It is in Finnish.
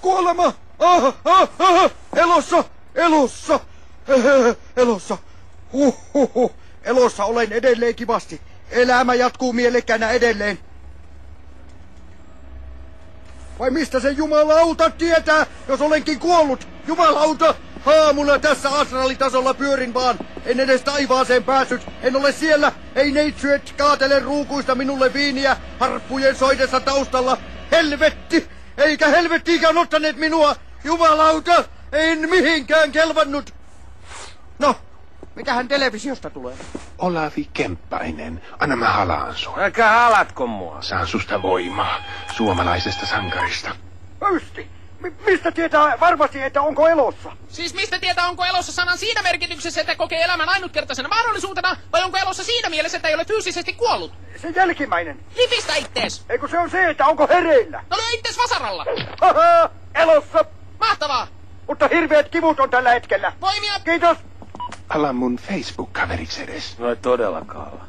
Kuolema! Ah, ah, ah, elossa! Elossa! Eh, Elossa! Huh, huh, huh. Elossa olen edelleen kivasti. Elämä jatkuu mielekkäänä edelleen. Vai mistä se jumalauta tietää, jos olenkin kuollut? Jumalauta! Aamulla tässä astraalitasolla pyörin vaan. En edes taivaaseen päässyt. En ole siellä. Ei neitsyet kaatele ruukuista minulle viiniä harppujen soidessa taustalla. Helvetti! Eikä helvettiikään ottaneet minua. Jumalauta! En mihinkään kelvannut. No, mitähän televisiosta tulee? Olavi Kemppainen, anna mä halaan sua. Älkää halatko mua. Saan susta voimaa, suomalaisesta sankarista. Pöysti! Mi- mistä tietää varmasti, että onko elossa? Siis mistä tietää, onko elossa sanan siinä merkityksessä, että kokee elämän ainutkertaisena mahdollisuutena, vai onko elossa siinä mielessä, että ei ole fyysisesti kuollut? Se jälkimmäinen. Lipistä ittees! Eikö se on se, että onko hereillä? No lyö ittees vasaralla! Haha, elossa! Mahtavaa! Mutta hirveät kivut on tällä hetkellä. Voimia! Kiitos! Ala mun Facebook-kaveriksi edes. No ei todellakaan.